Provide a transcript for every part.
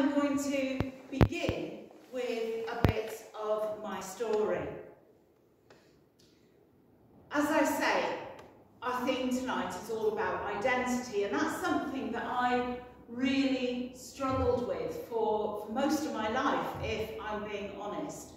I'm going to begin with a bit of my story. As I say, our theme tonight is all about identity, and that's something that I really struggled with for, for most of my life, if I'm being honest.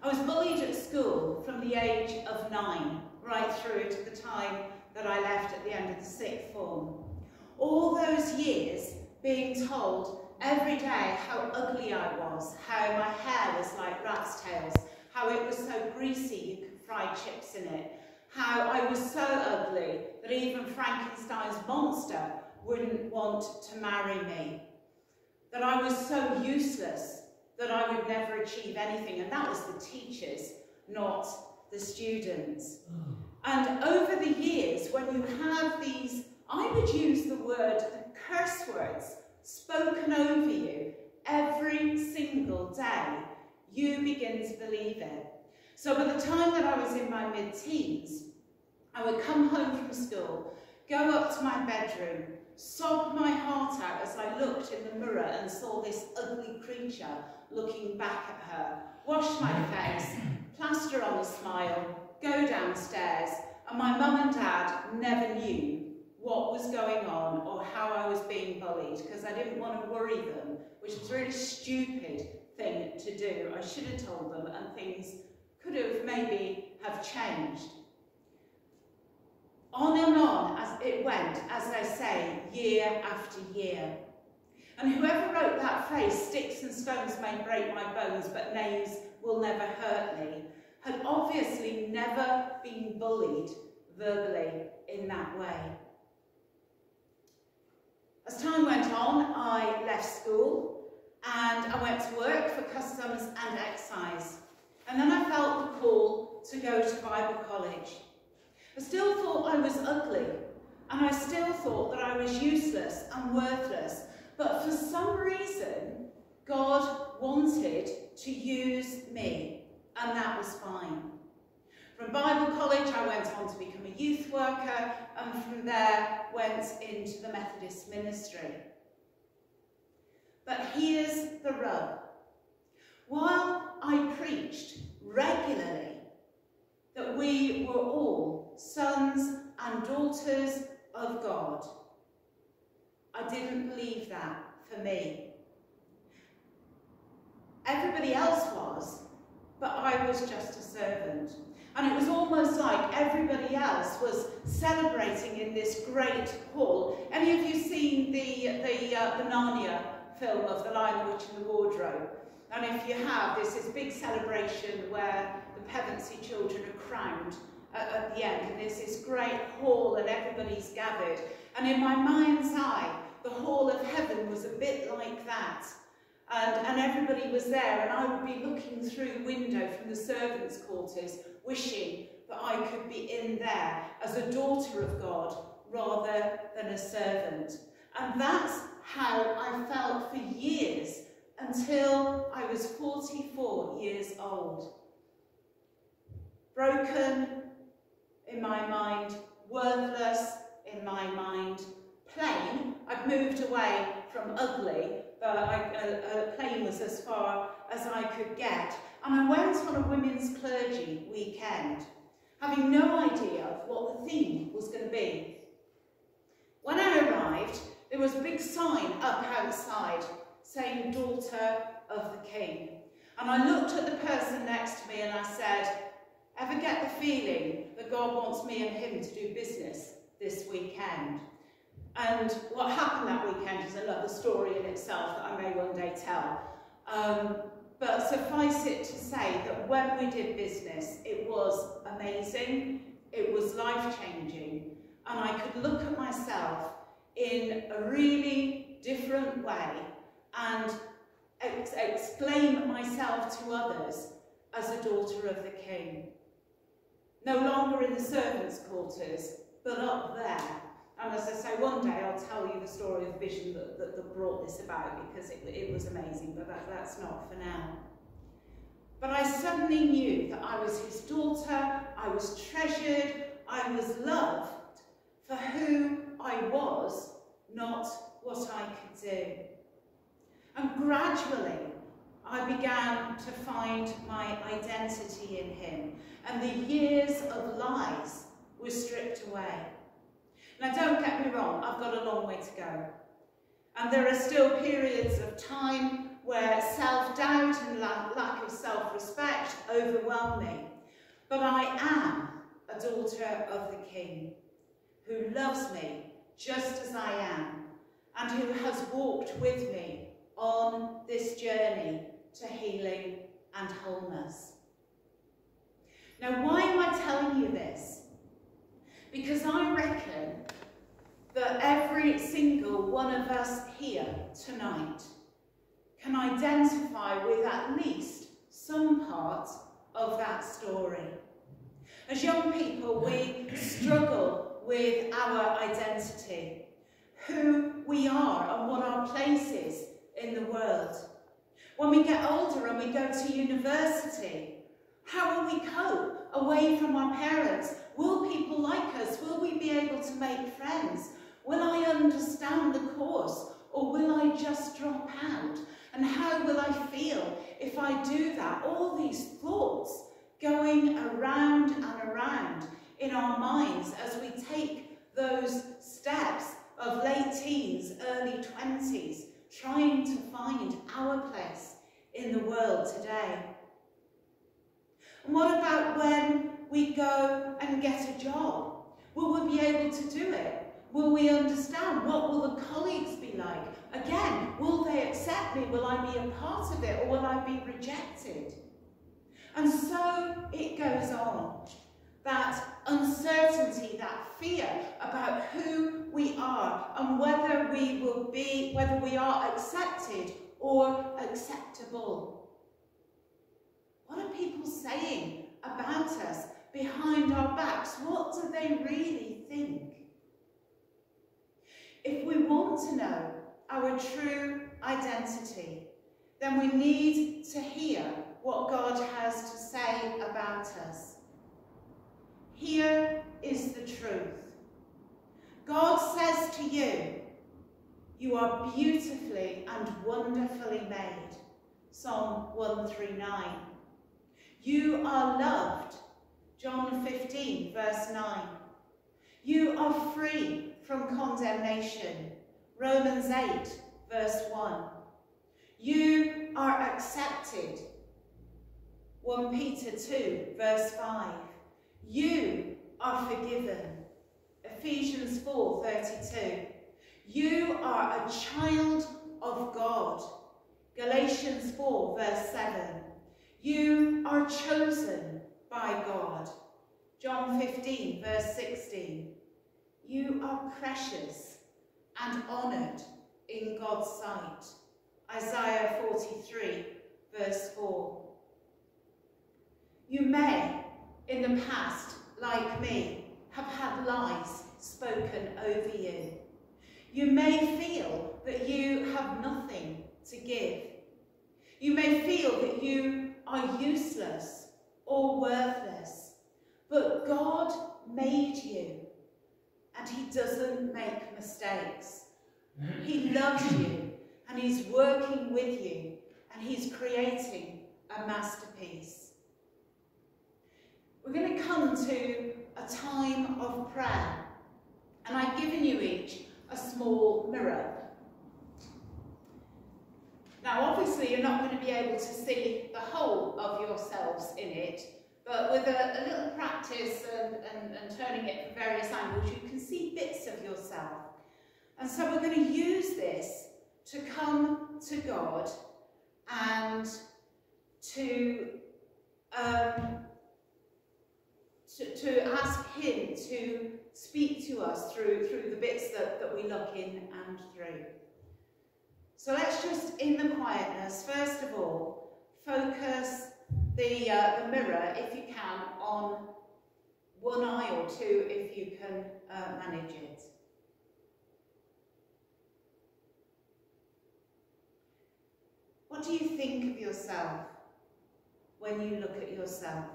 I was bullied at school from the age of nine, right through to the time that I left at the end of the sixth form. All those years being told every day how ugly I was, how my hair was like rat's tails, how it was so greasy you could fry chips in it, how I was so ugly that even Frankenstein's monster wouldn't want to marry me, that I was so useless that I would never achieve anything, and that was the teachers, not the students. Oh. And over the years, when you have these, I would use the word, the curse words, spoken over you every single day, you begin to believe it. So by the time that I was in my mid-teens, I would come home from school, go up to my bedroom, sob my heart out as I looked in the mirror and saw this ugly creature looking back at her, wash my face, plaster on a smile, go downstairs, and my mum and dad never knew what was going on or how I was being bullied because I didn't want to worry them, which was a really stupid thing to do. I should have told them and things could have maybe have changed. On and on as it went, as I say, year after year. And whoever wrote that phrase, sticks and stones may break my bones, but names will never hurt me, had obviously never been bullied verbally in that way. As time went on, I left school and I went to work for customs and excise. And then I felt the call to go to Bible college. I still thought I was ugly and I still thought that I was useless and worthless. But for some reason, God wanted to use me and that was fine. From Bible college, I went on to become a youth worker and from there went into the Methodist ministry. But here's the rub. While I preached regularly that we were all sons and daughters of God, I didn't believe that for me. Everybody else was, but I was just a servant. And it was almost like everybody else was celebrating in this great hall. Any of you seen the, the, uh, the Narnia film of The Lion, the Witch and the Wardrobe? And if you have, there's this big celebration where the Pevensie children are crowned at, at the end. And there's this great hall and everybody's gathered. And in my mind's eye, the hall of heaven was a bit like that. And, and everybody was there, and I would be looking through window from the servants' quarters, wishing that I could be in there as a daughter of God rather than a servant. And that's how I felt for years until I was 44 years old. Broken in my mind, worthless in my mind, plain. I'd moved away from ugly, but I, uh, uh, plain was as far as I could get. And I went on a women's clergy weekend, having no idea of what the theme was going to be. When I arrived, there was a big sign up outside saying, Daughter of the King. And I looked at the person next to me and I said, ever get the feeling that God wants me and him to do business this weekend? And what happened that weekend is another story in itself that I may one day tell. Um, suffice it to say that when we did business, it was amazing, it was life-changing, and I could look at myself in a really different way and ex explain myself to others as a daughter of the King. No longer in the servants' quarters, but up there and as I say, one day I'll tell you the story of vision that, that, that brought this about because it, it was amazing, but that, that's not for now. But I suddenly knew that I was his daughter, I was treasured, I was loved for who I was, not what I could do. And gradually, I began to find my identity in him, and the years of lies were stripped away. Now, don't get me wrong, I've got a long way to go. And there are still periods of time where self-doubt and lack of self-respect overwhelm me. But I am a daughter of the King, who loves me just as I am, and who has walked with me on this journey to healing and wholeness. Now, why am I telling you this? Because I reckon that every single one of us here tonight can identify with at least some part of that story. As young people, we struggle with our identity, who we are and what our place is in the world. When we get older and we go to university, how will we cope away from our parents? Will people like us? Will we be able to make friends? Will I understand the course or will I just drop out? And how will I feel if I do that? All these thoughts going around and around in our minds as we take those steps of late teens, early 20s, trying to find our place in the world today. And what about when we go and get a job? Will we be able to do it? Will we understand? What will the colleagues be like? Again, will they me? Will I be a part of it or will I be rejected? And so it goes on. That uncertainty, that fear about who we are and whether we will be, whether we are accepted or acceptable. What are people saying about us behind our backs? What do they really think? If we want to know our true identity, then we need to hear what God has to say about us. Here is the truth. God says to you, you are beautifully and wonderfully made. Psalm 139. You are loved. John 15, verse 9. You are free from condemnation. Romans 8, verse 1. You are accepted. 1 Peter 2, verse 5. You are forgiven. Ephesians 4, 32. You are a child of God. Galatians 4, verse 7. You are chosen by God. John 15, verse 16. You are precious and honoured in God's sight. Isaiah 43, verse 4. You may, in the past, like me, have had lies spoken over you. You may feel that you have nothing to give. You may feel that you are useless or worthless. But God made you and he doesn't make mistakes. He loves you and he's working with you and he's creating a masterpiece. We're going to come to a time of prayer and I've given you each a small mirror. Now obviously you're not going to be able to see the whole of yourselves in it but with a, a little practice and, and, and turning it from various angles, you can see bits of yourself. And so we're going to use this to come to God and to, um, to, to ask him to speak to us through, through the bits that, that we look in and through. So let's just, in the quietness, first of all, focus the, uh, the mirror, if you can, on one eye or two if you can uh, manage it. What do you think of yourself when you look at yourself?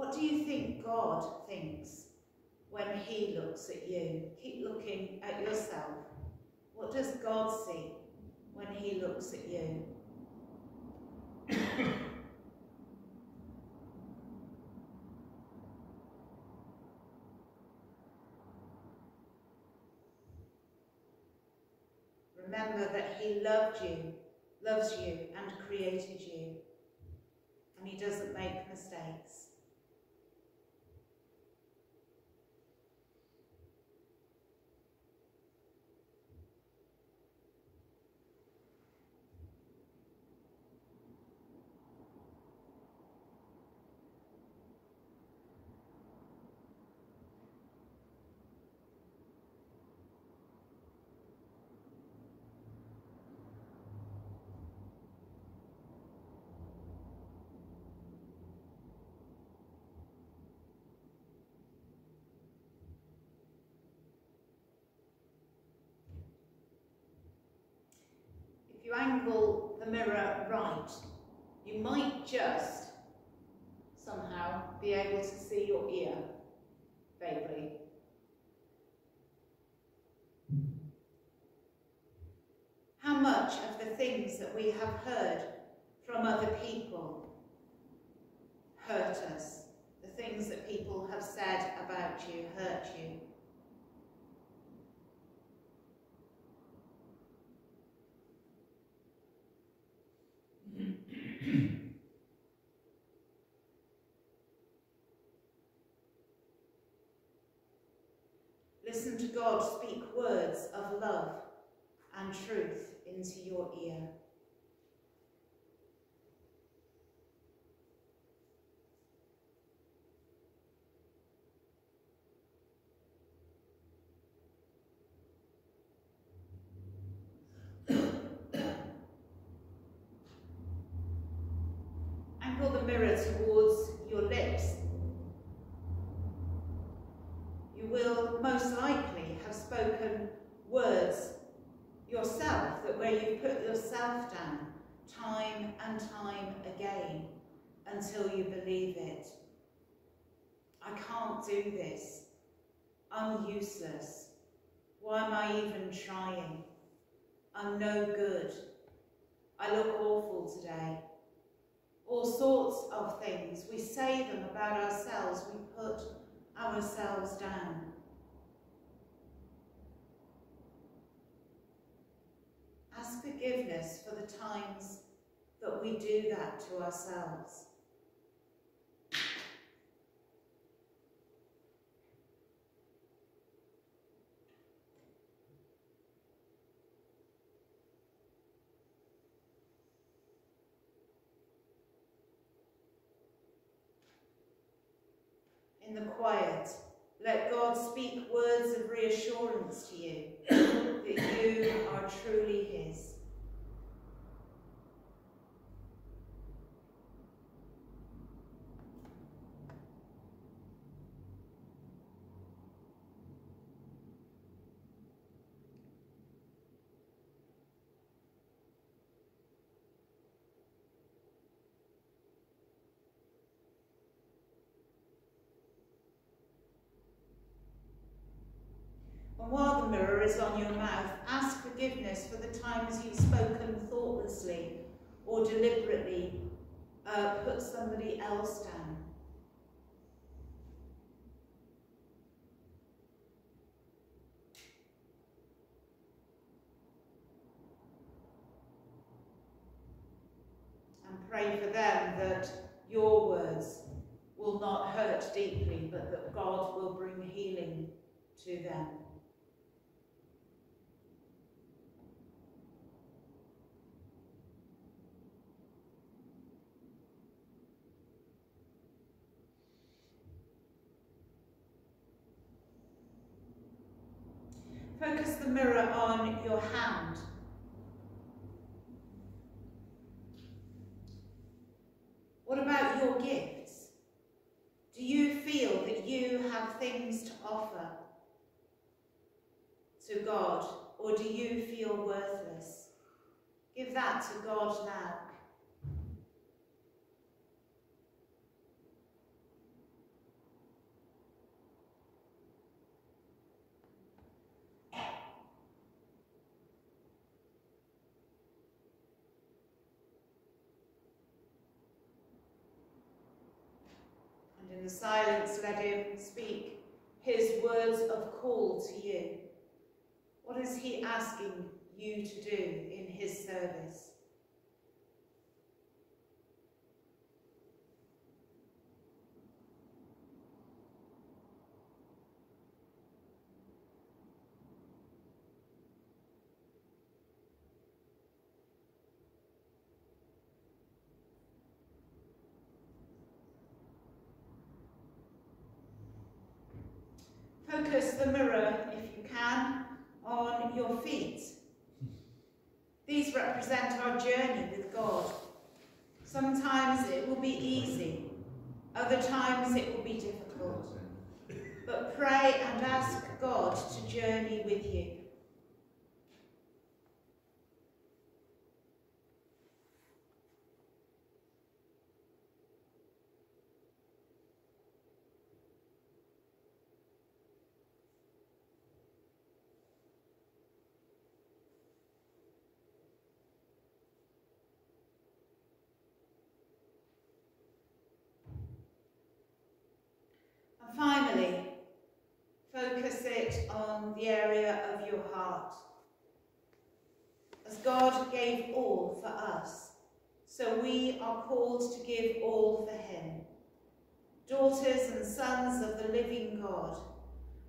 What do you think God thinks when he looks at you? Keep looking at yourself. What does God see when he looks at you? Remember that he loved you, loves you and created you. And he doesn't make mistakes. You angle the mirror right, you might just somehow be able to see your ear vaguely. How much of the things that we have heard from other people hurt us? The things that people have said about you hurt you? To God speak words of love and truth into your ear. Angle the mirror towards your lips will most likely have spoken words yourself, that where you put yourself down time and time again until you believe it. I can't do this. I'm useless. Why am I even trying? I'm no good. I look awful today. All sorts of things. We say them about ourselves. We put ourselves down. Ask forgiveness for the times that we do that to ourselves. In the quiet. Let God speak words of reassurance to you that you are truly his. And while the mirror is on your mouth, ask forgiveness for the times you've spoken thoughtlessly or deliberately uh, put somebody else down. And pray for them that your words will not hurt deeply, but that God will bring healing to them. Focus the mirror on your hand. What about your gifts? Do you feel that you have things to offer to God or do you feel worthless? Give that to God now. In the silence, let him speak his words of call to you. What is he asking you to do in his service? Focus the mirror, if you can, on your feet. These represent our journey with God. Sometimes it will be easy, other times it will be difficult. But pray and ask God to journey with you. Finally, focus it on the area of your heart. As God gave all for us, so we are called to give all for him. Daughters and sons of the living God,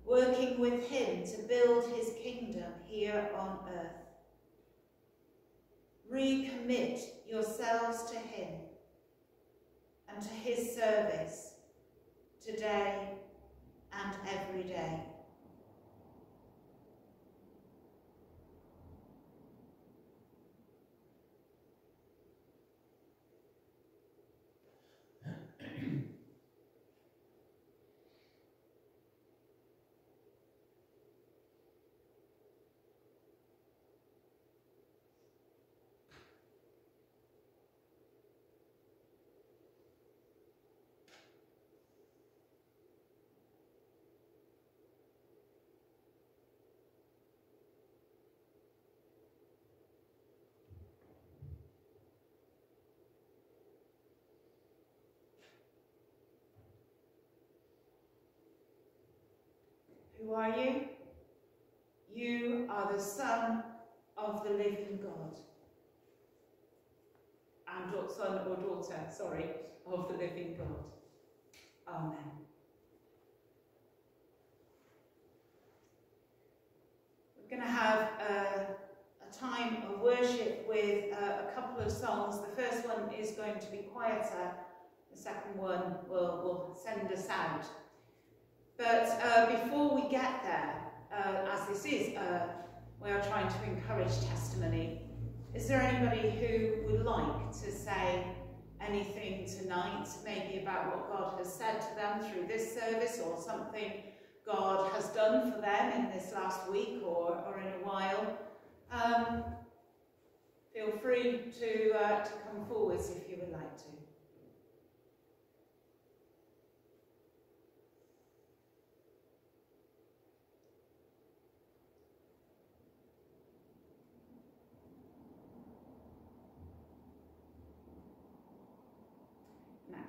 working with him to build his kingdom here on earth. Recommit yourselves to him and to his service today and every day. Who are you? You are the Son of the living God. And son or daughter, sorry, of the living God. Amen. We're going to have a, a time of worship with uh, a couple of songs. The first one is going to be quieter. The second one will, will send us out. But uh, before we get there, uh, as this is, uh, we are trying to encourage testimony, is there anybody who would like to say anything tonight, maybe about what God has said to them through this service or something God has done for them in this last week or, or in a while? Um, feel free to, uh, to come forwards if you would like to.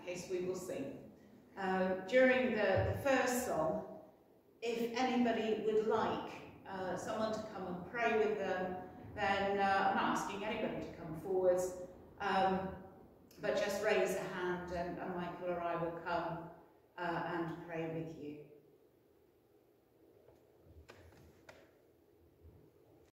case we will sing. Uh, during the, the, first song, if anybody would like uh, someone to come and pray with them, then uh, I'm not asking anybody to come forwards, um, but just raise a hand and, and Michael or I will come uh, and pray with you.